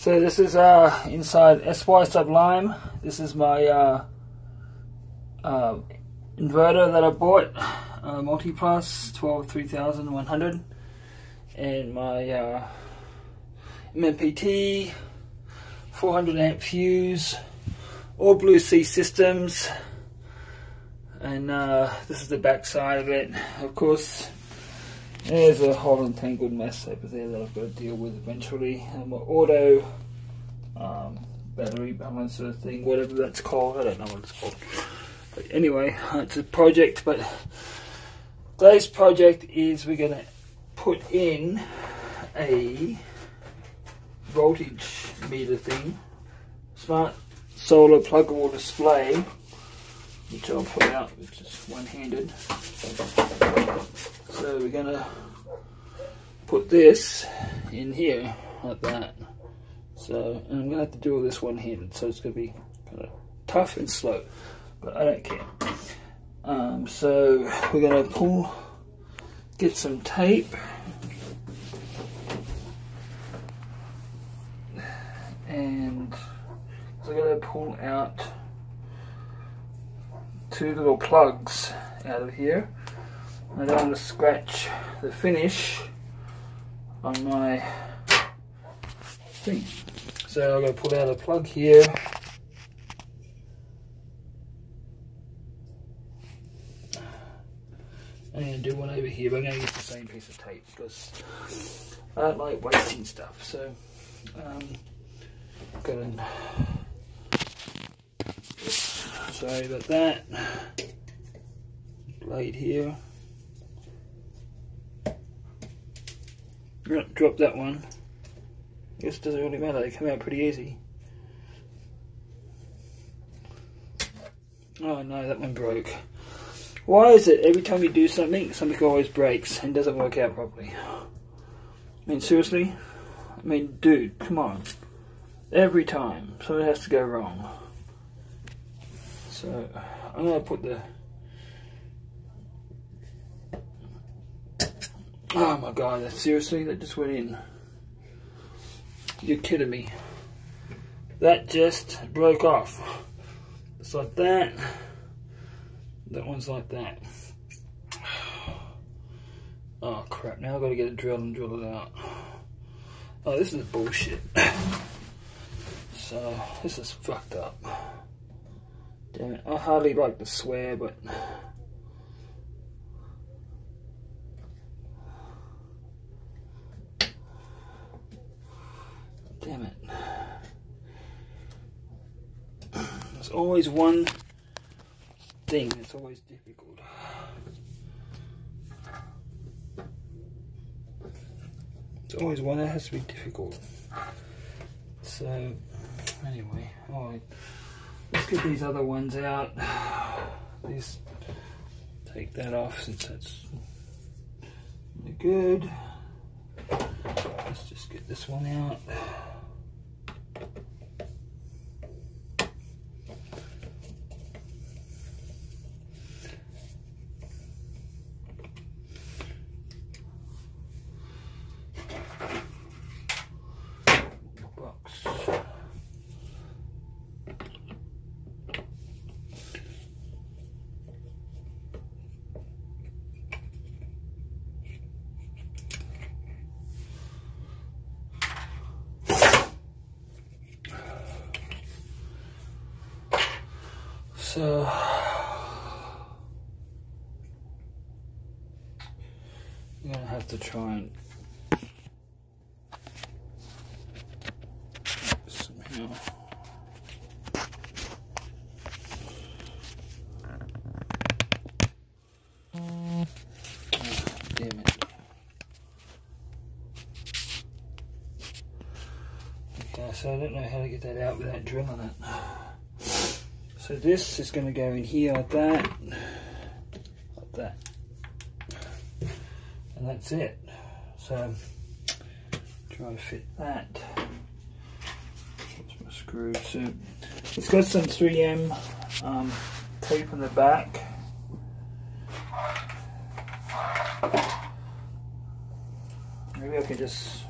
So this is uh, inside SY Sublime. This is my uh, uh, inverter that I bought, uh, Multiplus 12 3100, and my uh, MMPT 400 amp fuse, all Blue Sea systems, and uh, this is the back side of it. Of course, there's a whole entangled mess over there that I've got to deal with eventually. And my auto um, battery balancer thing, whatever that's called. I don't know what it's called. But anyway, it's a project. But today's project is we're going to put in a voltage meter thing, smart solar pluggable display, which I'll put out just one-handed. So we're gonna put this in here like that. So and I'm gonna have to do all this one-handed, so it's gonna be kind of tough and slow, but I don't care. Um, so we're gonna pull, get some tape. And I'm gonna pull out two little plugs out of here I don't want to scratch the finish on my thing. So I'm going to pull out a plug here. I'm going to do one over here, but I'm going to use the same piece of tape because I don't like wasting stuff. So, um, got an, sorry about that, blade here. Drop that one. I guess it doesn't really matter, they come out pretty easy. Oh no, that one broke. Why is it every time you do something, something always breaks and doesn't work out properly? I mean, seriously? I mean, dude, come on. Every time, something has to go wrong. So, I'm going to put the Oh my god, seriously? That just went in. You're kidding me. That just broke off. It's like that. That one's like that. Oh crap, now I've got to get a drill and drill it out. Oh, this is bullshit. So, this is fucked up. Damn it, I hardly like to swear, but... Damn it. There's always one thing that's always difficult. It's always one that has to be difficult. So, anyway, let's get these other ones out. These, take that off since that's good. Let's just get this one out. So I'm gonna have to try and somehow damn it. Okay, so I don't know how to get that out without drilling it. So this is going to go in here like that, like that, and that's it. So try to fit that. That's my screw. So it's got some 3M um, tape in the back. Maybe I can just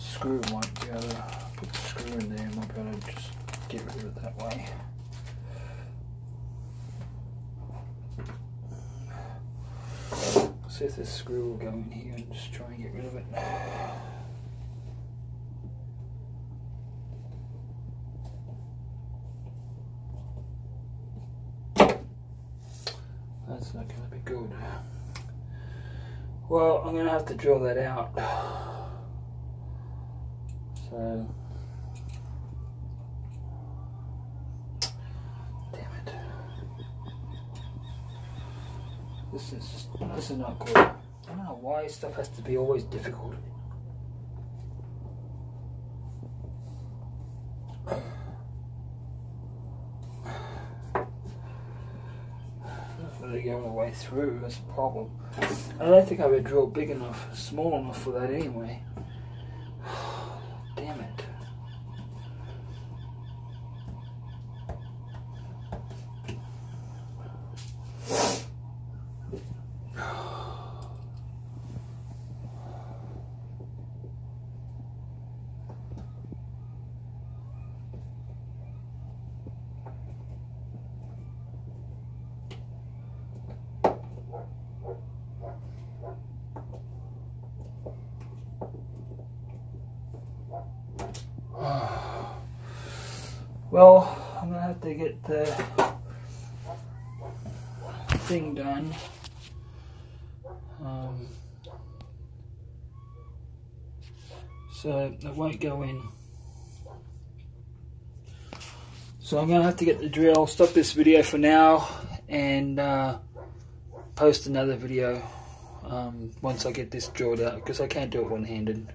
screw be able put the screw in there, might be able to just get rid of it that way. See if this screw will go in here and just try and get rid of it. That's not going to be good. Well, I'm going to have to drill that out. So, damn it. This is just, this is not good. I don't know why stuff has to be always difficult. really going the way through, that's a problem. I don't think I would drill big enough, small enough for that anyway. Damn it. Well, I'm gonna have to get the thing done. Um, so it won't go in. So I'm gonna have to get the drill, stop this video for now, and uh, post another video um, once I get this drilled out because I can't do it one-handed.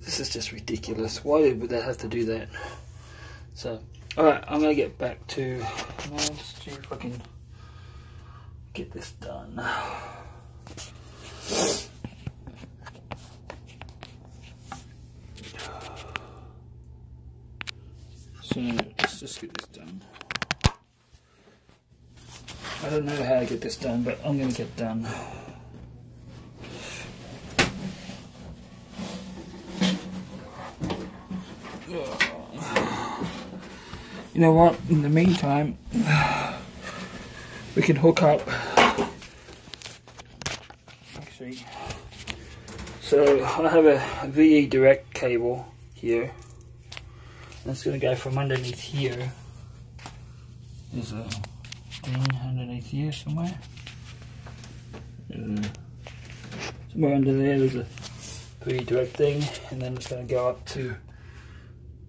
This is just ridiculous. Why would they have to do that? So, alright, I'm going to get back to, let's see if I can get this done. So, let's just get this done. I don't know how to get this done, but I'm going to get done. You know what, in the meantime, we can hook up, actually, so I have a VE direct cable here, that's going to go from underneath here, there's a thing underneath here somewhere, uh, somewhere under there there's a VE direct thing, and then it's going to go up to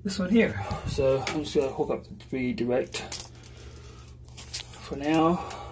this one here. So I'm just going to hook up the VE direct for now.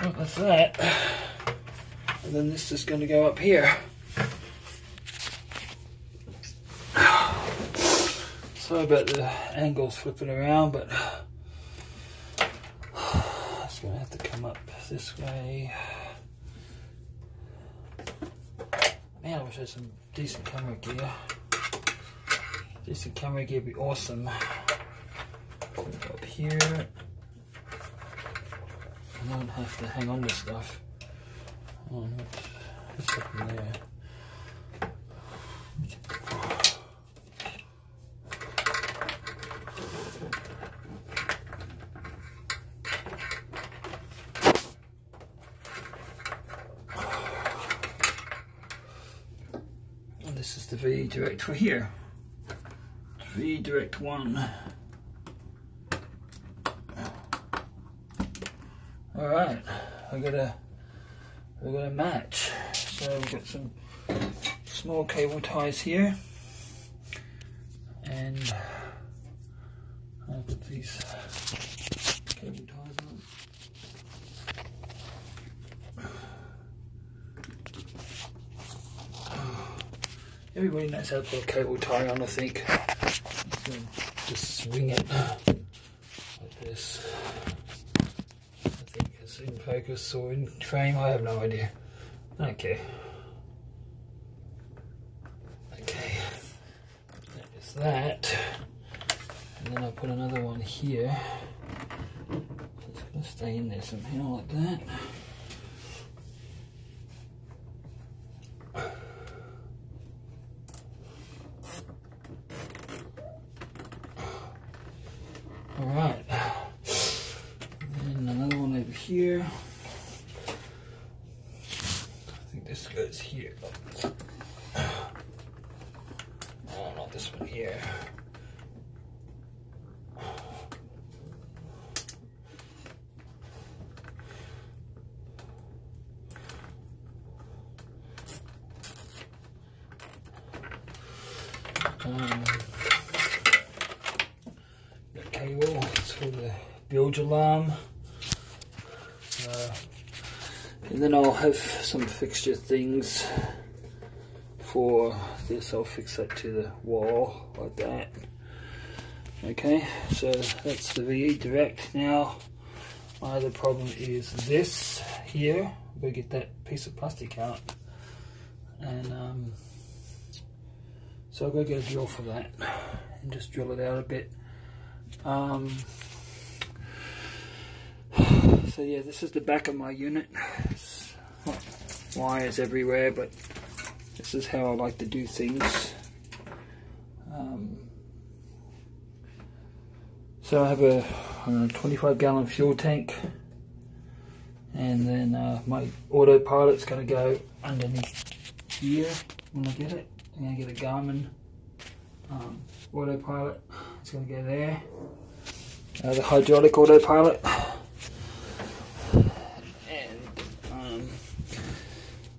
Well, that's that. And then this is going to go up here. Sorry about the angles flipping around, but it's going to have to come up this way. Man, I wish I had some decent camera gear. Decent camera gear would be awesome. Up here. I don't have to hang on to stuff. Oh, what's up in there? This is the VE Direct for here. VE Direct 1. Alright, I got a we got a match. So we've got some small cable ties here. And I'll put these cable ties on. Everybody knows how to put a cable tie on, I think. Just swing it like this. I think it's in focus or in frame, I have no idea. Okay. Okay. That is that. And then I'll put another one here. It's gonna stay in there somehow like that. All right. And another one over here. I think this goes here. Oh, not this one here. Um, the cable it's for the bilge alarm. Uh, and then I'll have some fixture things for this. I'll fix that to the wall like that. Okay, so that's the VE Direct. Now, my other problem is this here. I'm get that piece of plastic out. And um, so I'll go get a drill for that and just drill it out a bit. Um, so yeah, this is the back of my unit. Wires everywhere, but this is how I like to do things. Um, so I have a, a 25 gallon fuel tank and then uh, my autopilot's going to go underneath here when I get it. I'm going to get a Garmin um, autopilot. It's going to go there. Uh, the hydraulic autopilot. And um,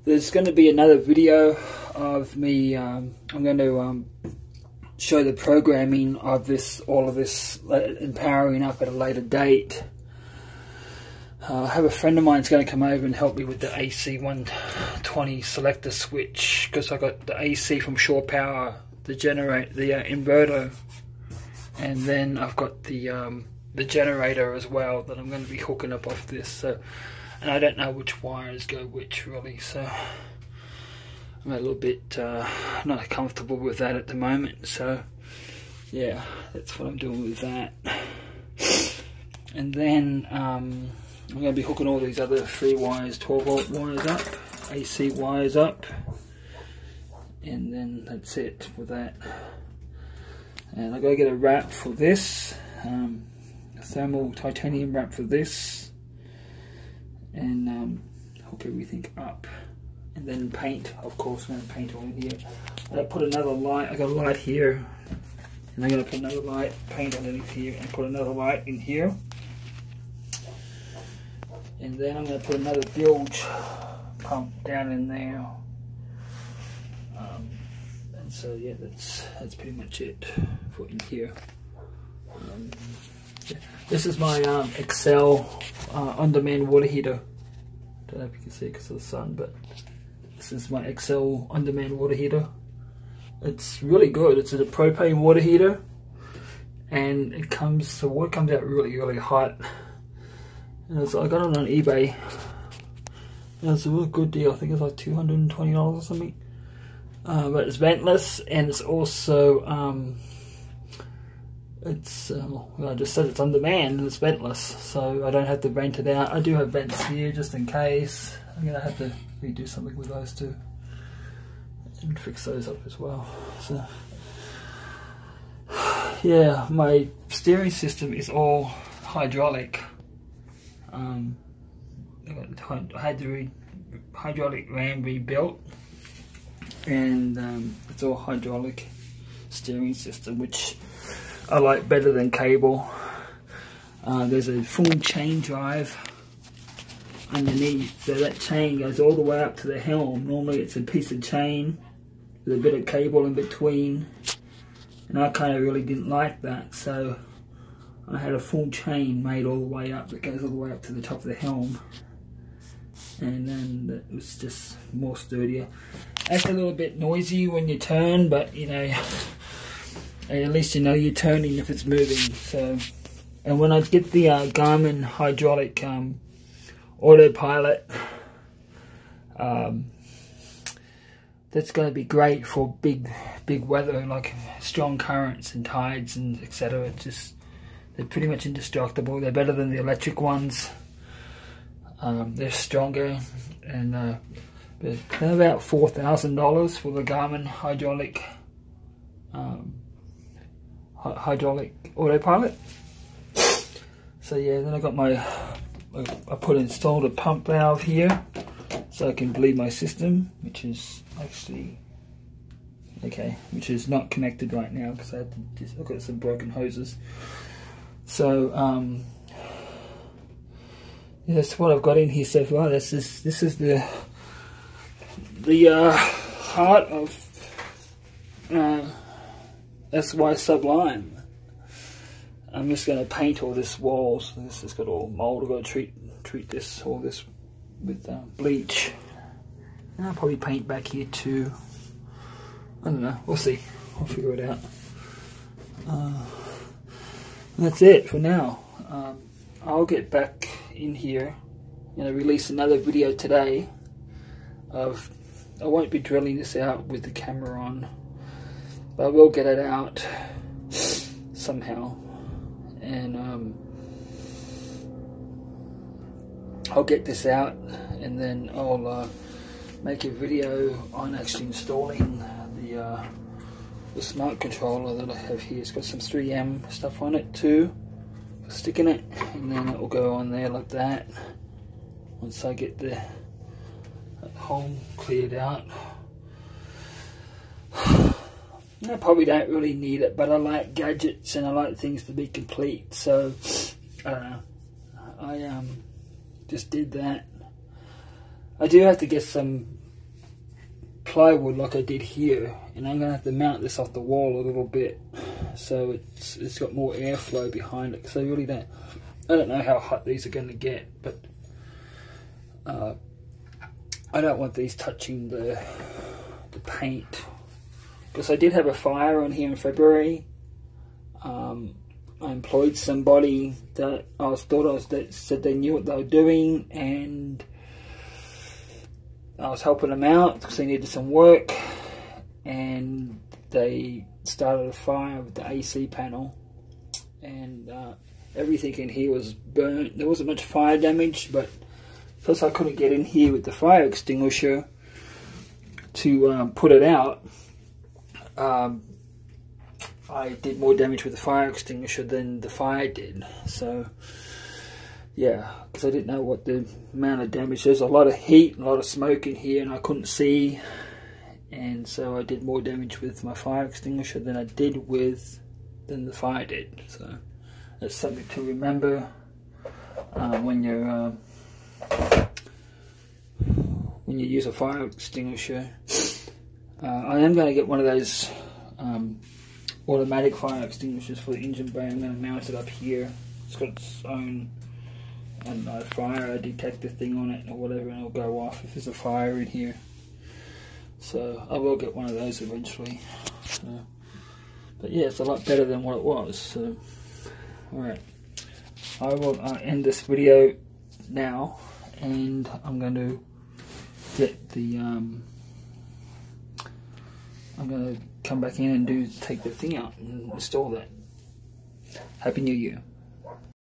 there's going to be another video of me. Um, I'm going to um, show the programming of this, all of this, empowering up at a later date. Uh, I have a friend of mine that's going to come over and help me with the AC 120 selector switch because I got the AC from Shore Power, the generate the uh, inverter, and then I've got the um, the generator as well that I'm going to be hooking up off this. So, and I don't know which wires go which really. So I'm a little bit uh, not comfortable with that at the moment. So yeah, that's what I'm doing with that. And then. Um, I'm going to be hooking all these other three wires, 12 volt wires up, AC wires up, and then that's it for that. And I got to get a wrap for this, um, a thermal titanium wrap for this, and um, hook everything up. And then paint, of course, I'm to paint all in here. I put another light, I got a light here, and I'm to put another light, paint underneath here, and put another light in here and then I'm going to put another bilge pump down in there um, and so yeah that's that's pretty much it for in here um. This is my um, Excel uh, on-demand water heater don't know if you can see because of the sun but this is my Excel on-demand water heater it's really good it's a propane water heater and it comes the water comes out really really hot so I got it on eBay. And it's a real good deal. I think it's like $220 or something. Uh, but it's ventless and it's also, um, it's, uh, well, I just said it's on demand and it's ventless. So I don't have to rent it out. I do have vents here just in case. I'm to have to redo something with those too. And fix those up as well. So, yeah, my steering system is all hydraulic um, had the hydraulic ram rebuilt and um, it's all hydraulic steering system which I like better than cable. Uh, there's a full chain drive underneath. So that chain goes all the way up to the helm. Normally it's a piece of chain with a bit of cable in between. And I kind of really didn't like that. So I had a full chain made all the way up that goes all the way up to the top of the helm. And then it was just more sturdier. That's a little bit noisy when you turn but you know at least you know you're turning if it's moving so. And when I get the uh, Garmin hydraulic um, autopilot um, that's going to be great for big big weather like strong currents and tides and etc just they're pretty much indestructible. They're better than the electric ones. Um, they're stronger and uh, they're about four thousand dollars for the Garmin hydraulic um, hydraulic autopilot. So yeah then I got my I put installed a pump valve here so I can bleed my system which is actually okay which is not connected right now because I had to just look at some broken hoses. So um, that's what I've got in here so far this is this is the the uh, heart of uh, SY Sublime I'm just going to paint all this wall so this has got all mold I've got to treat treat this all this with uh, bleach and I'll probably paint back here too. I don't know. We'll see. I'll figure it out. Uh, that's it for now. Um, I'll get back in here. Going to release another video today of I won't be drilling this out with the camera on but I will get it out somehow and um, I'll get this out and then I'll uh, make a video on actually installing the uh, the smart controller that I have here. It's got some 3M stuff on it too, sticking it, and then it will go on there like that. Once I get the hole cleared out. I probably don't really need it, but I like gadgets and I like things to be complete. So, know. I um, just did that. I do have to get some plywood like I did here and I'm gonna have to mount this off the wall a little bit so it's it's got more airflow behind it because I really don't I don't know how hot these are gonna get but uh, I don't want these touching the the paint because I did have a fire on here in February um, I employed somebody that I was thought I was that said they knew what they were doing and I was helping them out because they needed some work and they started a fire with the AC panel and uh, everything in here was burnt. There wasn't much fire damage but because I couldn't get in here with the fire extinguisher to um, put it out um, I did more damage with the fire extinguisher than the fire did so yeah, because I didn't know what the amount of damage. There's a lot of heat, a lot of smoke in here, and I couldn't see. And so I did more damage with my fire extinguisher than I did with than the fire did. So that's something to remember uh, when you're uh, when you use a fire extinguisher. Uh, I am going to get one of those um, automatic fire extinguishers for the engine bay. I'm going to mount it up here. It's got its own I fire detector thing on it or whatever and it'll go off if there's a fire in here. So I will get one of those eventually. But yeah, it's a lot better than what it was. So, alright. I will uh, end this video now and I'm going to get the um, I'm to come back in and do take the thing out and install that. Happy New Year.